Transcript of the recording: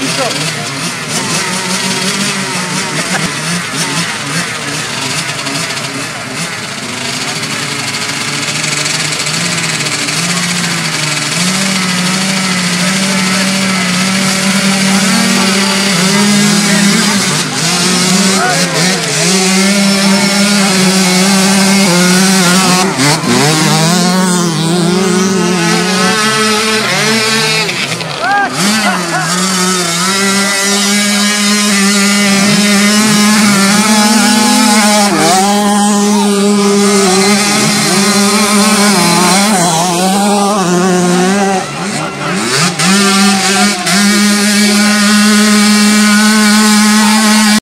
以上